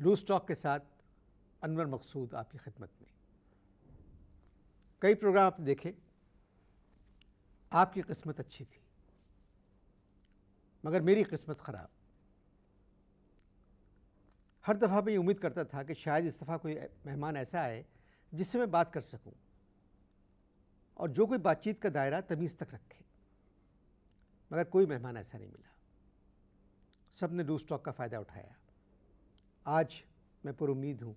Loose stock के साथ अनवर मकसूद आपकी खिदमत में। कई प्रोग्राम आपने देखे, आपकी किस्मत अच्छी थी, मगर मेरी किस्मत ख़राब। हर दफ़ा मैं उम्मीद करता था कि शायद इस दफ़ा कोई मेहमान ऐसा आए जिससे मैं बात कर सकूँ और जो कोई बातचीत का दायरा तमीज़ तक रखे, मगर कोई मेहमान ऐसा नहीं मिला। सबने लूज स्टॉक का फ़ायदा उठाया। आज मैं पर उम्मीद हूँ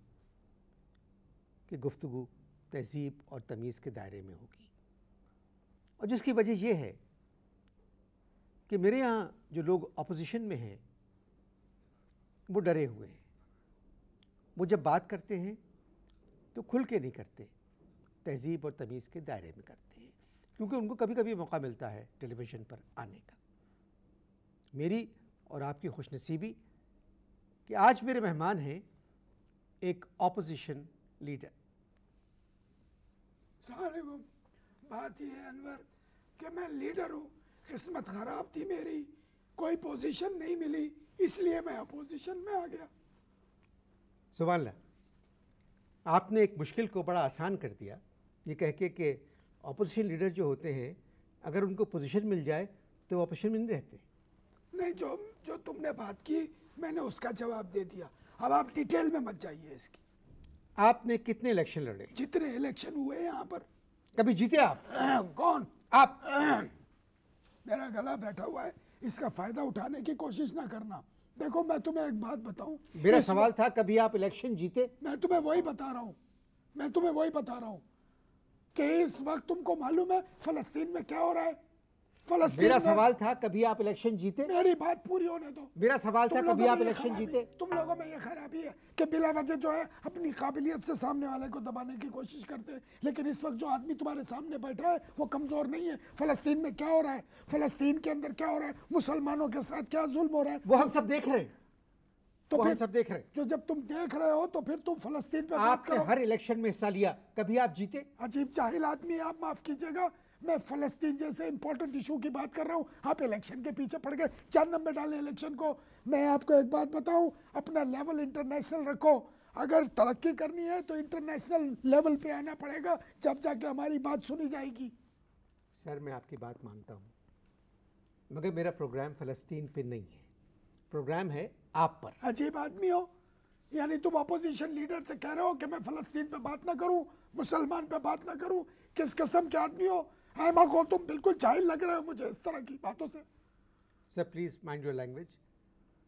कि गुफ्तु तहजीब और तमीज़ के दायरे में होगी। और जिसकी वजह यह है कि मेरे यहाँ जो लोग अपोजिशन में हैं, वो डरे हुए हैं। वो जब बात करते हैं तो खुल के नहीं करते। तहजीब और तमीज़ के दायरे में करते हैं। क्योंकि उनको कभी कभी मौका मिलता है टेलीविज़न पर आने का। मेरी और आपकी खुशनसीबी कि आज मेरे मेहमान हैं एक ऑपोजिशन लीडर बात यह है अनवर कि मैं लीडर हूँ किस्मत ख़राब थी मेरी कोई पोजीशन नहीं मिली इसलिए मैं अपोजिशन में आ गया। सुबह आपने एक मुश्किल को बड़ा आसान कर दिया। ये कह के कि अपोजिशन लीडर जो होते हैं अगर उनको पोजीशन मिल जाए तो वो अपोजिशन में नहीं रहते। नहीं जो जो तुमने बात की मैंने उसका जवाब दे दिया। अब आप डिटेल में मत जाइए इसकी। आपने कितने इलेक्शन लड़े? जितने इलेक्शन हुए यहाँ पर। कभी जीते आप? कौन? आप। मेरा गला बैठा हुआ है। इसका फ़ायदा उठाने की कोशिश ना करना। देखो मैं तुम्हें एक बात बताऊँ। मेरा सवाल था कभी आप इलेक्शन जीते? मैं तुम्हें वही बता रहा हूँ। मैं तुम्हें वही बता रहा हूँ कि इस वक्त तुमको मालूम है फलस्तीन में क्या हो रहा है? मेरा सवाल था कभी आप इलेक्शन जीते? मेरी बात पूरी होने दो। मेरा सवाल था कभी आप इलेक्शन जीते? तुम लोगों में ये खराबी है कि बिला वजह जो है अपनी काबिलियत से सामने वाले को दबाने की कोशिश करते हैं। लेकिन इस वक्त जो आदमी तुम्हारे सामने बैठा है वो कमज़ोर नहीं है। फलस्तीन में क्या हो रहा है? फलस्तीन के अंदर क्या हो रहा है? मुसलमानों के साथ क्या जुल्म हो रहा है? वो हम सब देख रहे हैं। तो फिर सब देख रहे जो जब तुम देख रहे हो तो फिर तुम फलस्तीन पे बात करो। हर इलेक्शन में हिस्सा लिया। कभी आप जीते? अजीब जाहिल आदमी आप माफ़ कीजिएगा। मैं फलस्तीन जैसे इंपॉर्टेंट इशू की बात कर रहा हूँ। आप इलेक्शन के पीछे पड़ गए। चार नंबर डाले इलेक्शन को। मैं आपको एक बात बताऊँ अपना लेवल इंटरनेशनल रखो। अगर तरक्की करनी है तो इंटरनेशनल लेवल पे आना पड़ेगा जब जाके हमारी बात सुनी जाएगी। सर मैं आपकी बात मानता हूँ। मगर मेरा प्रोग्राम फ़लस्तीन पे नहीं है। प्रोग्राम है आप पर। अजीब आदमी हो। यानी तुम अपोजिशन लीडर से कह रहे हो कि मैं फ़लस्तीन पे बात ना करूँ मुसलमान पे बात ना करूँ। किस किस्म के आदमी हो? हेमा को तुम बिल्कुल जाहिल लग रहे हो मुझे इस तरह की बातों से। Sir please mind your language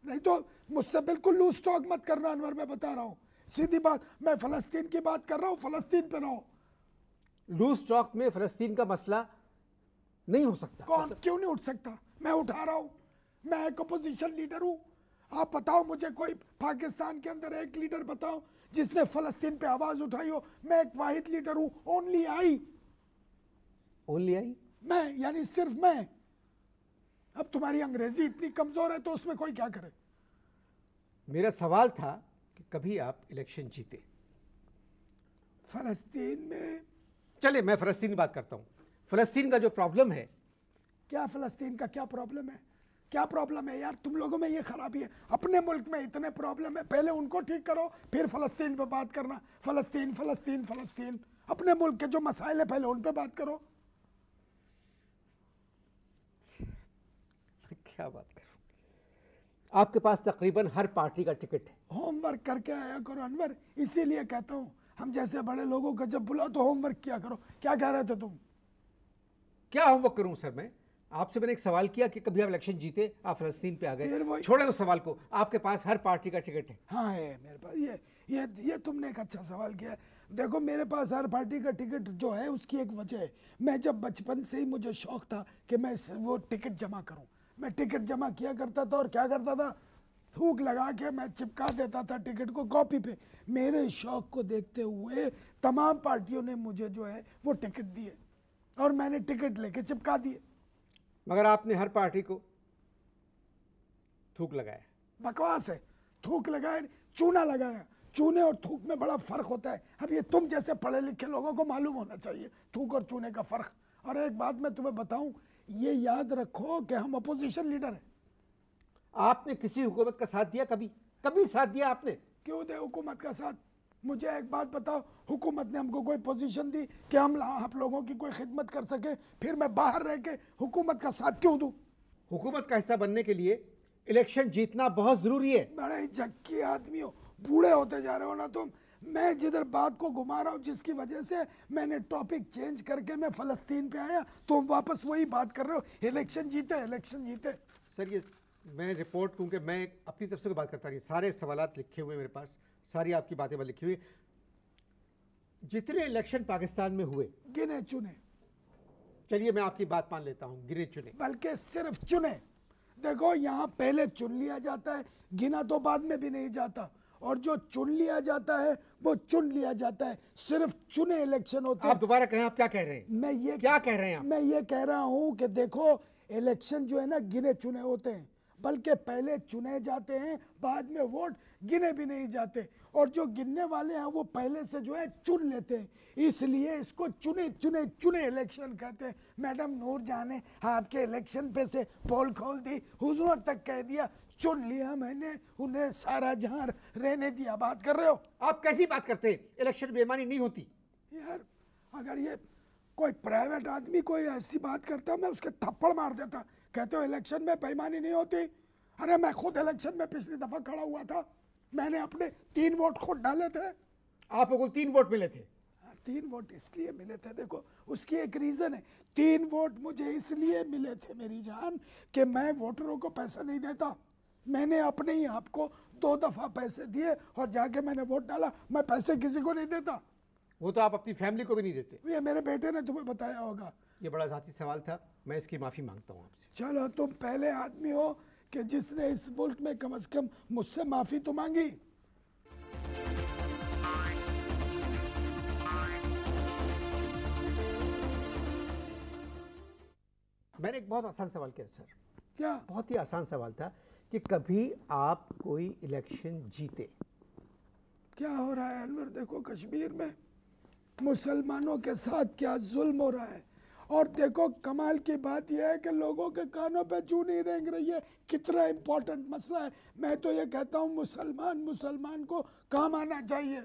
नहीं तो मुझसे बिल्कुल लूज टॉक मत करना अनवर मैं बता रहा हूँ। सीधी बात मैं फलस्तीन की बात कर रहा हूँ फलस्तीन पे रहो। लूज टॉक में फलस्तीन का मसला नहीं हो सकता। कौन? क्यों नहीं उठ सकता? मैं उठा रहा हूँ। मैं एक अपोजिशन लीडर हूँ। आप बताओ मुझे कोई पाकिस्तान के अंदर एक लीडर बताओ जिसने फलस्तीन पे आवाज़ उठाई हो। मैं एक वाहिद लीडर हूँ। Only I only I? मैं यानी सिर्फ़ मैं। अब तुम्हारी अंग्रेज़ी इतनी कमज़ोर है तो उसमें कोई क्या करे? मेरा सवाल था कि कभी आप इलेक्शन जीते? फलस्तीन में चले मैं फलस्तीन की बात करता हूँ। फलस्तीन का जो प्रॉब्लम है क्या फलस्तीन का क्या प्रॉब्लम है? क्या प्रॉब्लम है यार? तुम लोगों में ये खराबी है। अपने मुल्क में इतने प्रॉब्लम है। पहले उनको ठीक करो फिर फलस्तीन पे बात करना। फलस्तीन फलस्तीन फलस्तीन। अपने मुल्क के जो मसाइल है पहले उन पर बात करो। क्या बात कर? आपके पास तकरीबन हर पार्टी का टिकट है। होमवर्क करके आया करो अनवर। इसीलिए कहता हूँ हम जैसे बड़े लोगों का जब बुलाओ तो होमवर्क किया करो। क्या कह रहे थे तुम? क्या होमवर्क करूँ सर मैं? आपसे मैंने एक सवाल किया कि कभी आप इलेक्शन जीते आप फलस्तीन पे आ गए। छोड़े उस सवाल को। आपके पास हर पार्टी का टिकट है। हाँ है मेरे पास ये ये ये तुमने एक अच्छा सवाल किया। देखो मेरे पास हर पार्टी का टिकट जो है उसकी एक वजह है। मैं जब बचपन से ही मुझे शौक था कि मैं वो टिकट जमा करूँ। मैं टिकट जमा किया करता था और क्या करता था? थूक लगा के मैं चिपका देता था टिकट को कॉपी पे। मेरे शौक को देखते हुए तमाम पार्टियों ने मुझे जो है वो टिकट दिए और मैंने टिकट लेके चिपका दिए। मगर आपने हर पार्टी को थूक लगाया। बकवास है। थूक लगाए चूना लगाया। चूने और थूक में बड़ा फ़र्क होता है। अब ये तुम जैसे पढ़े लिखे लोगों को मालूम होना चाहिए। थूक और चूने का फ़र्क। और एक बात मैं तुम्हें बताऊँ ये याद रखो कि हम अपोजिशन लीडर हैं। आपने किसी हुकूमत का साथ दिया कभी? कभी साथ दिया आपने? क्यों दे हुकूमत का साथ? मुझे एक बात बताओ हुकूमत ने हमको कोई पोजीशन दी कि हम आप लोगों की कोई खिदमत कर सके फिर मैं बाहर रह के हुकूमत का साथ क्यों दूँ? हुकूमत का हिस्सा बनने के लिए इलेक्शन जीतना बहुत ज़रूरी है। बड़े झक्की आदमी हो बूढ़े होते जा रहे हो ना तुम। मैं जिधर बात को घुमा रहा हूँ जिसकी वजह से मैंने टॉपिक चेंज करके मैं फलस्तीन पे आया तो वापस वही बात कर रहे हो। इलेक्शन जीते इलेक्शन जीते। सर ये मैं रिपोर्ट क्योंकि मैं अपनी तरफ़ से बात करता नहीं। सारे सवाल लिखे हुए मेरे पास। सारी आपकी बातें मैं लिखी हुई। जितने इलेक्शन पाकिस्तान में हुए गिने चुने। चलिए मैं आपकी बात मान लेता हूँ गिने चुने। बल्कि सिर्फ़ चुने। देखो यहाँ पहले चुन लिया जाता है गिना तो बाद में भी नहीं जाता। और जो चुन लिया जाता है वो चुन लिया जाता है। सिर्फ़ चुने इलेक्शन होते आप दोबारा कहें आप क्या कह रहे हैं? मैं ये क्या कह रहे हैं आप? मैं ये कह रहा हूँ कि देखो इलेक्शन जो है ना गिने चुने होते हैं। बल्कि पहले चुने जाते हैं बाद में वोट गिने भी नहीं जाते। और जो गिनने वाले हैं वो पहले से जो है चुन लेते हैं। इसलिए इसको चुने चुने चुने इलेक्शन कहते हैं। मैडम नूर जान ने आपके इलेक्शन पे से पोल खोल दी हुजूर तक कह दिया। चुन लिया मैंने उन्हें सारा जहाँ रहने दिया। बात कर रहे हो? आप कैसी बात करते हैं? इलेक्शन बेईमानी नहीं होती। यार अगर ये कोई प्राइवेट आदमी कोई ऐसी बात करता मैं उसके थप्पड़ मार देता। कहते हो इलेक्शन में बेईमानी नहीं होती? अरे मैं खुद इलेक्शन में पिछली दफ़ा खड़ा हुआ था। मैंने अपने तीन वोट खुद डाले थे। आपको कुल तीन वोट मिले थे। हाँ, तीन वोट इसलिए मिले थे। देखो उसकी एक रीज़न है। तीन वोट मुझे इसलिए मिले थे मेरी जान कि मैं वोटरों को पैसा नहीं देता। मैंने अपने ही आपको दो दफ़ा पैसे दिए और जाके मैंने वोट डाला। मैं पैसे किसी को नहीं देता। वो तो आप अपनी फैमिली को भी नहीं देते। ये मेरे बेटे ने तुम्हें बताया होगा। ये बड़ा ज़ाती सवाल था। मैं इसकी माफ़ी माँगता हूँ आपसे। चलो तुम पहले आदमी हो कि जिसने इस मुल्क में कम अज़ कम मुझसे माफ़ी तो मांगी। मैंने एक बहुत आसान सवाल किया सर। क्या बहुत ही आसान सवाल था कि कभी आप कोई इलेक्शन जीते? क्या हो रहा है अनवर देखो कश्मीर में मुसलमानों के साथ क्या जुल्म हो रहा है? और देखो कमाल की बात यह है कि लोगों के कानों पे जू नहीं रेंग रही है। कितना इम्पोर्टेंट मसला है। मैं तो ये कहता हूँ मुसलमान मुसलमान को काम आना चाहिए।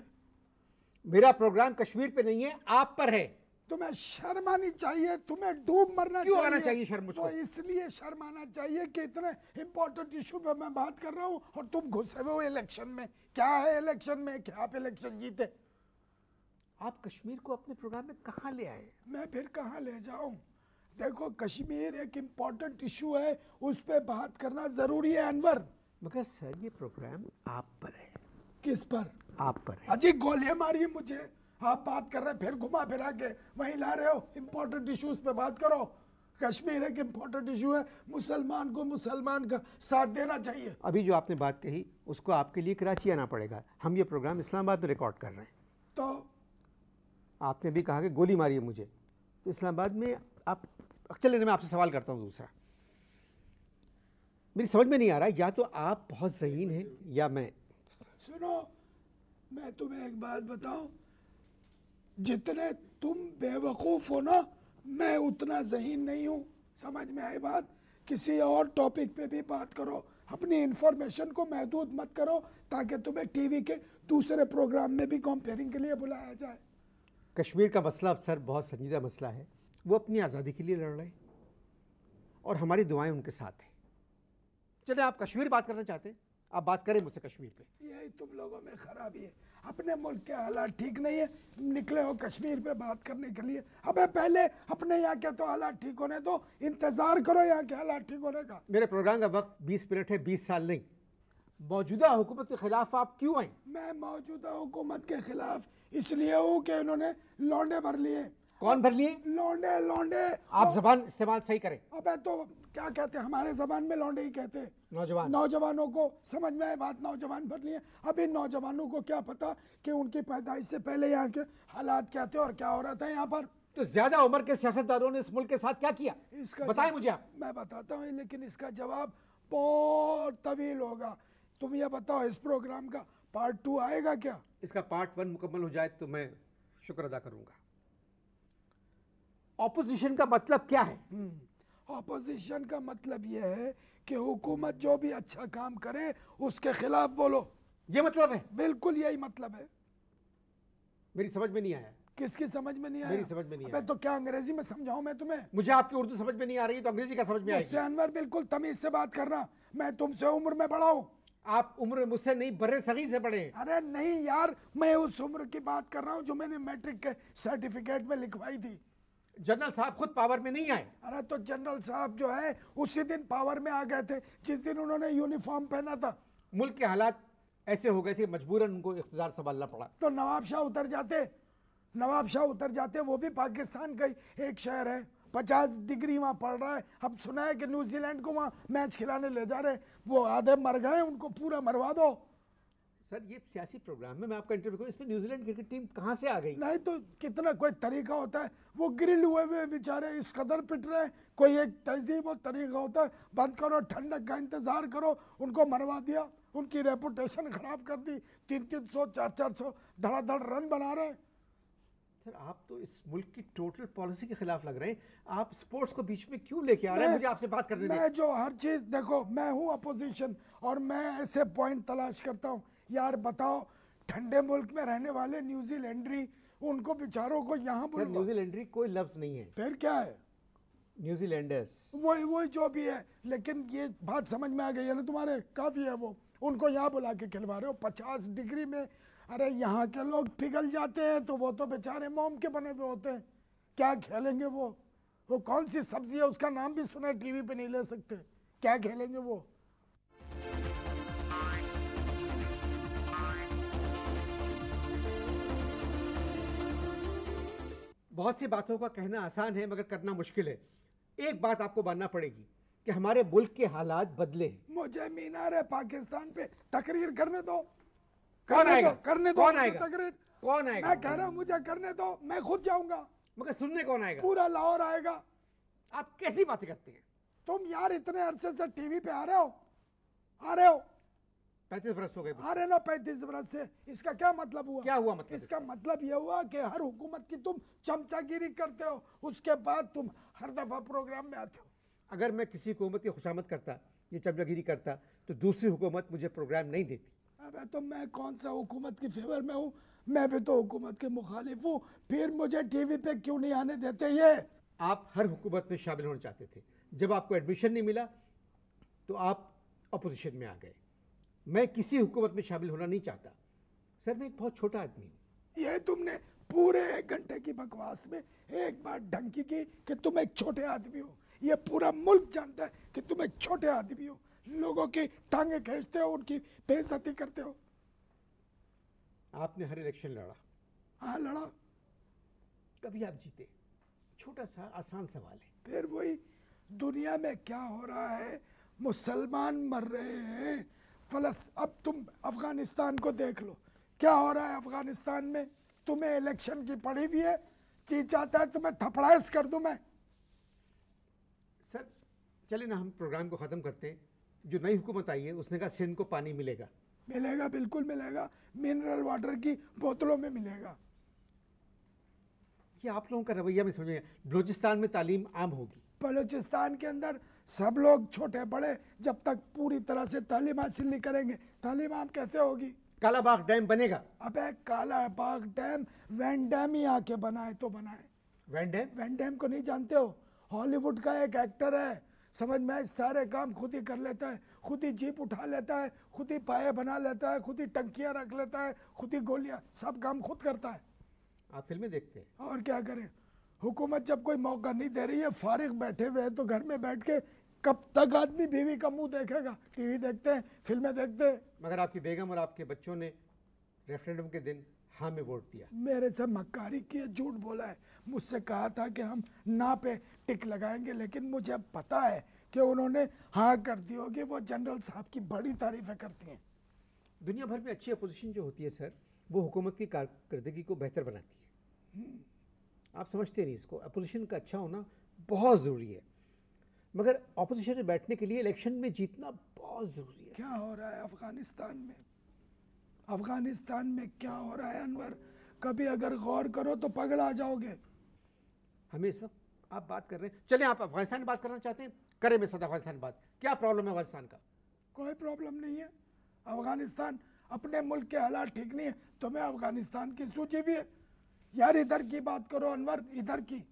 मेरा प्रोग्राम कश्मीर पे नहीं है आप पर है। तुम्हें शर्म आनी चाहिए तुम्हें डूब मरना क्यों चाहिए आना चाहिए। शर्म मुझको? तो इसलिए शर्म आना चाहिए कि इतने इंपॉर्टेंट इशू पे मैं बात कर रहा हूँ और तुम घुसे हुए हो इलेक्शन में। क्या है इलेक्शन में? क्या आप इलेक्शन जीते? आप कश्मीर को अपने प्रोग्राम में कहाँ ले आए? मैं फिर कहाँ ले जाऊँ? देखो कश्मीर एक इंपॉर्टेंट इशू है उस पर बात करना ज़रूरी है अनवर। मगर सर ये प्रोग्राम आप पर है। किस पर? आप पर है। अजी गोलियाँ मारिए मुझे। आप बात कर रहे हैं फिर घुमा फिरा के वहीं ला रहे हो। इम्पोर्टेंट इश्यूज़ पे बात करो। कश्मीर एक इम्पोर्टेंट इशू है। मुसलमान को मुसलमान का साथ देना चाहिए। अभी जो आपने बात कही उसको आपके लिए कराची आना पड़ेगा। हम ये प्रोग्राम इस्लामाबाद में रिकॉर्ड कर रहे हैं। तो आपने भी कहा कि गोली मारी है मुझे। तो इस्लामाबाद में आप चलिए मैं आपसे सवाल करता हूँ दूसरा। मेरी समझ में नहीं आ रहा या तो आप बहुत जहीन हैं या मैं। सुनो मैं तुम्हें एक बात बताऊँ। जितने तुम बेवकूफ़ हो ना मैं उतना जहीन नहीं हूँ। समझ में आई बात? किसी और टॉपिक पे भी बात करो। अपनी इंफॉर्मेशन को महदूद मत करो ताकि तुम्हें टीवी के दूसरे प्रोग्राम में भी कंपेयरिंग के लिए बुलाया जाए। कश्मीर का मसला अब सर बहुत संजीदा मसला है। वो अपनी आज़ादी के लिए लड़ रहे हैं। और हमारी दुआएँ उनके साथ हैं। चले आप कश्मीर बात करना चाहते हैं? आप बात करें मुझसे कश्मीर पे। यही तुम लोगों में खराबी है। अपने मुल्क के हालात ठीक नहीं है निकले हो कश्मीर पे बात करने के लिए। अबे पहले अपने यहाँ के तो हालात ठीक होने दो इंतज़ार करो यहाँ के हालात ठीक होने का। मेरे प्रोग्राम का वक्त 20 मिनट है 20 साल नहीं। मौजूदा हुकूमत के खिलाफ आप क्यों आए? मैं मौजूदा हुकूमत के खिलाफ इसलिए हूँ कि इन्होंने लौंडे भर लिए। कौन भर लिए? लौंडे लौंडे। आप जबान इस्तेमाल सही करें। अबे तो क्या कहते हैं हमारे जबान में लौंडे ही कहते हैं। नौजवान। नौजवानों को समझ में आए बात नौजवान भर लिए। अब इन नौजवानों को क्या पता कि उनकी पैदाइश से पहले यहाँ के हालात क्या थे और क्या हो रहा था यहाँ पर। तो ज़्यादा उम्र के सियासतदानों ने इस मुल्क के साथ क्या किया? इसका बताएँ मुझे आप। मैं बताता हूँ लेकिन इसका जवाब बहुत तवील होगा। तुम ये बताओ इस प्रोग्राम का पार्ट टू आएगा क्या? इसका पार्ट वन मुकम्मल हो जाए तो मैं शुक्र अदा करूँगा। ऑपोजिशन का मतलब क्या है? ऑपोजिशन का मतलब यह है कि हुकूमत जो भी अच्छा काम करे उसके खिलाफ बोलो। ये मतलब है? बिल्कुल यही मतलब है। मेरी समझ में नहीं आया। किसकी समझ में नहीं आया? मेरी समझ में नहीं आया। तो क्या अंग्रेज़ी में समझाऊं मैं तुम्हें? मुझे आपकी उर्दू समझ में नहीं आ रही तो अंग्रेज़ी का समझ में आएगी? अनवर बिल्कुल तमीज से बात करना। मैं तुमसे उम्र में बड़ा हूँ। आप उम्र मुझसे नहीं बड़े सगी से बड़े अरे नहीं यार मैं उस उम्र की बात कर रहा हूँ जो मैंने मैट्रिक के सर्टिफिकेट में लिखवाई थी। जनरल साहब खुद पावर में नहीं आए। अरे तो जनरल साहब जो है उसी दिन पावर में आ गए थे जिस दिन उन्होंने यूनिफॉर्म पहना था। मुल्क के हालात ऐसे हो गए थे मजबूरन उनको इख्तियार संभालना पड़ा। तो नवाब शाह उतर जाते। नवाब शाह उतर जाते वो भी पाकिस्तान का ही एक शहर है। पचास डिग्री वहाँ पड़ रहा है। अब सुना है कि न्यूजीलैंड को वहाँ मैच खिलाने ले जा रहे हैं। वो आधे मर गए उनको पूरा मरवा दो। सर ये सियासी प्रोग्राम में मैं आपका इंटरव्यू करूँ इसमें न्यूजीलैंड क्रिकेट टीम कहाँ से आ गई? नहीं तो कितना कोई तरीका होता है? वो ग्रिल हुए हुए बेचारे इस कदर पिट रहे हैं। कोई एक तहजीब और तरीका होता है बंद करो ठंडक का इंतज़ार करो उनको मरवा दिया उनकी रेपुटेशन खराब कर दी तीन तीन सौ चार चार सौ धड़ाधड़ रन बना रहे हैं। सर आप तो इस मुल्क की टोटल पॉलिसी के खिलाफ लग रहे हैं। आप स्पोर्ट्स को बीच में क्यों लेके आ रहे हैं? मुझे आपसे बात करने मैं जो हर चीज़ देखो मैं हूँ अपोजिशन और मैं ऐसे पॉइंट तलाश करता हूँ। यार बताओ ठंडे मुल्क में रहने वाले न्यूजीलैंडरी उनको बेचारों को यहाँ बुलवा न्यूजीलैंडरी कोई लफ्ज नहीं है। फिर क्या है? न्यूजीलैंडर्स। वही वही जो भी है लेकिन ये बात समझ में आ गई है ना तुम्हारे? काफ़ी है वो। उनको यहाँ बुला के खिलवा रहे हो। पचास डिग्री में अरे यहाँ के लोग पिघल जाते हैं तो वो तो बेचारे मोम के बने हुए होते हैं। क्या खेलेंगे वो? वो कौन सी सब्ज़ी है? उसका नाम भी सुना टीवी पे नहीं ले सकते। क्या खेलेंगे वो? बहुत सी बातों का कहना आसान है मगर करना मुश्किल है। एक बात आपको मानना पड़ेगी कि हमारे मुल्क के हालात बदले हैं। मुझे मीनार है पाकिस्तान पे। तकरीर करने दो। कौन करने आएगा? दो करने दो कौन आएगा? तकरीर। कौन आएगा? मैं कह रहा हूँ मुझे करने दो मैं खुद जाऊँगा। मगर सुनने कौन आएगा? पूरा लाहौर आएगा। आप कैसी बातें करते हैं? तुम यार इतने अरसे से टीवी पे आ रहे हो? आ रहे हो? पैंतीस बरस हो गए रहे ना पैंतीस बरस से इसका क्या मतलब हुआ? क्या हुआ मतलब इसका मतलब ये हुआ कि हर हुकूमत की तुम चमचागिरी करते हो उसके बाद तुम हर दफ़ा प्रोग्राम में आते हो। अगर मैं किसी हुकूमत की खुशामद करता ये चमचागिरी करता तो दूसरी हुकूमत मुझे प्रोग्राम नहीं देती। अबे तो मैं कौन सा हुकूमत की फेवर में हूँ? मैं भी तो हुकूमत के मुखालिफ हूँ। फिर मुझे टीवी पे क्यों नहीं आने देते ये? आप हर हुकूमत में शामिल होना चाहते थे। जब आपको एडमिशन नहीं मिला तो आप अपोजिशन में आ गए। मैं किसी हुकूमत में शामिल होना नहीं चाहता। सर मैं एक बहुत छोटा आदमी हूँ। ये तुमने पूरे एक घंटे की बकवास में एक बार ढंकी की कि तुम एक छोटे आदमी हो। ये पूरा मुल्क जानता है कि तुम एक छोटे आदमी हो। लोगों की टांगे खींचते हो उनकी बेइज्जती करते हो। आपने हर इलेक्शन लड़ा। हाँ लड़ा। कभी आप जीते। छोटा सा आसान सवाल है। फिर वही दुनिया में क्या हो रहा है? मुसलमान मर रहे हैं। फलस अब तुम अफ़गानिस्तान को देख लो। क्या हो रहा है अफ़गानिस्तान में? तुम्हें इलेक्शन की पड़ी हुई है। चीज़ चाहता है तुम्हें थपड़ाइस कर दूँ मैं। सर चले ना हम प्रोग्राम को ख़त्म करते हैं। जो नई हुकूमत आई है उसने कहा सिंध को पानी मिलेगा। मिलेगा बिल्कुल मिलेगा। मिनरल वाटर की बोतलों में मिलेगा। ये आप लोगों का रवैया में समझ में बलूचिस्तान में तालीम आम होगी। बलूचिस्तान के अंदर सब लोग छोटे बड़े जब तक पूरी तरह से तालीम हासिल नहीं करेंगे। तालीम आम कैसे होगी? कालाबाग डैम बनेगा। अबे काला बाग डैम वैन डैम ही आके बनाए तो बनाए। Van dam? वैन डैम को नहीं जानते हो? हॉलीवुड का एक एक्टर है। समझ में सारे काम खुद ही कर लेता है। खुद ही जीप उठा लेता है खुद ही पाए बना लेता है खुद ही टंकियाँ रख लेता है खुद ही गोलियाँ सब काम खुद करता है। आप फ़िल्में देखते हैं। और क्या करें? हुकूमत जब कोई मौका नहीं दे रही है फारिग बैठे हुए हैं तो घर में बैठ के कब तक आदमी बीवी का मुँह देखेगा? टीवी देखते हैं फ़िल्में देखते हैं। मगर आपकी बेगम और आपके बच्चों ने रेफरेंडम के दिन हाँ में वोट दिया। मेरे से मक्कारी की झूठ बोला है। मुझसे कहा था कि हम ना पे टिक लगाएँगे लेकिन मुझे अब पता है कि उन्होंने हाँ कर दी होगी। वो जनरल साहब की बड़ी तारीफें करती हैं। दुनिया भर में अच्छी अपोजिशन जो होती है सर वो हुकूमत की कारकर्दगी को बेहतर बनाती है। आप समझते नहीं इसको। अपोजिशन का अच्छा होना बहुत ज़रूरी है। मगर अपोजिशन में बैठने के लिए इलेक्शन में जीतना बहुत ज़रूरी है। क्या हो रहा है अफ़गानिस्तान में? अफ़गानिस्तान में क्या हो रहा है अनवर? कभी अगर गौर करो तो पगड़ आ जाओगे। हमें इस वक्त आप बात कर रहे हैं। चले आप अफ़गानिस्तान बात करना चाहते हैं? करें मेरे साथ अफ़गानिस्तान बात। क्या प्रॉब्लम है अफ़गानिस्तान का? कोई प्रॉब्लम नहीं है। अफ़गानिस्तान अपने मुल्क के हालात ठीक नहीं है तुम्हें अफ़गानिस्तान की सूची भी है। यार इधर की बात करो अनवर इधर की।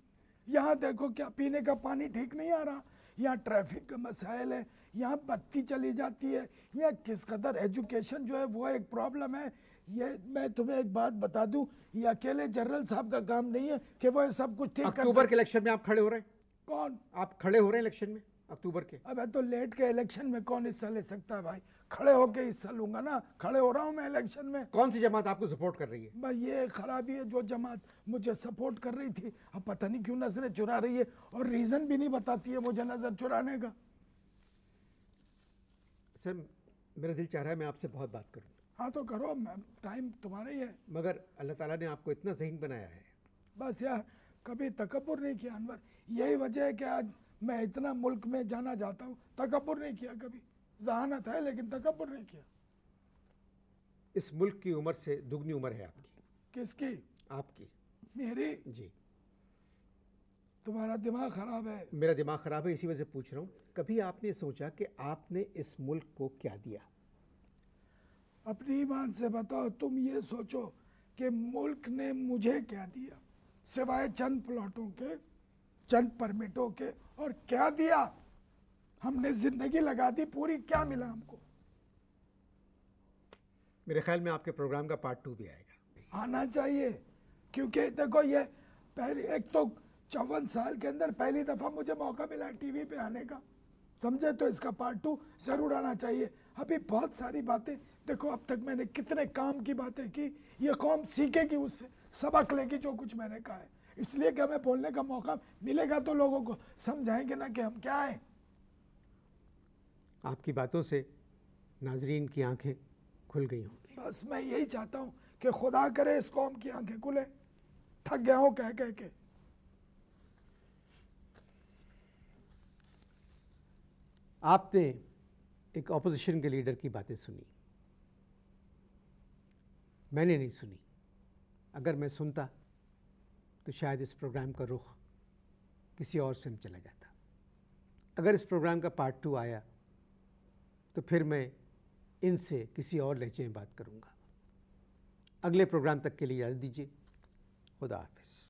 यहाँ देखो क्या पीने का पानी ठीक नहीं आ रहा। यहाँ ट्रैफ़िक का मसाइल है यहाँ बत्ती चली जाती है। यहाँ किस कदर एजुकेशन जो है वो एक प्रॉब्लम है। ये मैं तुम्हें एक बात बता दूँ ये अकेले जनरल साहब का काम नहीं है कि वो सब कुछ ठीक कर अक्टूबर के इलेक्शन में आप खड़े हो रहे हैं? कौन? आप खड़े हो रहे हैं इलेक्शन में? अक्टूबर के। अबे तो लेट के इलेक्शन में कौन हिस्सा ले सकता है भाई? खड़े होके हिस्सा लूँगा ना। खड़े हो रहा हूँ मैं इलेक्शन में। कौन सी जमात आपको सपोर्ट कर रही है? भाई ये खराबी है जो जमात मुझे सपोर्ट कर रही थी अब पता नहीं क्यों नज़रें चुरा रही है और रीजन भी नहीं बताती है मुझे नज़र चुराने का। सर मेरा दिल चाह रहा है मैं आपसे बहुत बात करूँ। हाँ तो करो टाइम तुम्हारा ही है। मगर अल्लाह ताला ने आपको इतना जहीन बनाया है। बस यार कभी तकबर नहीं किया अनवर। यही वजह है कि आज मैं इतना मुल्क में जाना जाता हूँ तकबर नहीं किया कभी। जहानत है लेकिन तकबर नहीं किया। इस मुल्क की उम्र से दुगनी उम्र है आपकी। किसकी? आपकी। मेरी? जी। तुम्हारा दिमाग खराब है। मेरा दिमाग खराब है इसी वजह से पूछ रहा हूँ। कभी आपने सोचा कि आपने इस मुल्क को क्या दिया? अपनी ईमान से बताओ तुम ये सोचो कि मुल्क ने मुझे क्या दिया सिवाय चंद प्लॉटों के चंद परमिटों के और क्या दिया? हमने ज़िंदगी लगा दी पूरी क्या मिला हमको? मेरे ख्याल में आपके प्रोग्राम का पार्ट टू भी आएगा। आना चाहिए क्योंकि देखो ये पहले एक तो चौवन साल के अंदर पहली दफ़ा मुझे मौका मिला टीवी पे आने का। समझे? तो इसका पार्ट टू ज़रूर आना चाहिए। अभी बहुत सारी बातें देखो अब तक मैंने कितने काम की बातें की ये कौम सीखेगी उससे सबक लेगी जो कुछ मैंने कहा है। इसलिए कि हमें बोलने का मौका मिलेगा तो लोगों को समझाएँगे ना कि हम क्या हैं। आपकी बातों से नाजरीन की आँखें खुल गई होंगी। बस मैं यही चाहता हूँ कि खुदा करे इस कौम की आँखें खुले। थक गया हूँ कह कह के। आपने एक ऑपोजिशन के लीडर की बातें सुनी। मैंने नहीं सुनी। अगर मैं सुनता तो शायद इस प्रोग्राम का रुख किसी और से चला जाता। अगर इस प्रोग्राम का पार्ट टू आया तो फिर मैं इनसे किसी और लहजे में बात करूँगा। अगले प्रोग्राम तक के लिए याद दीजिए। खुदा हाफिज़।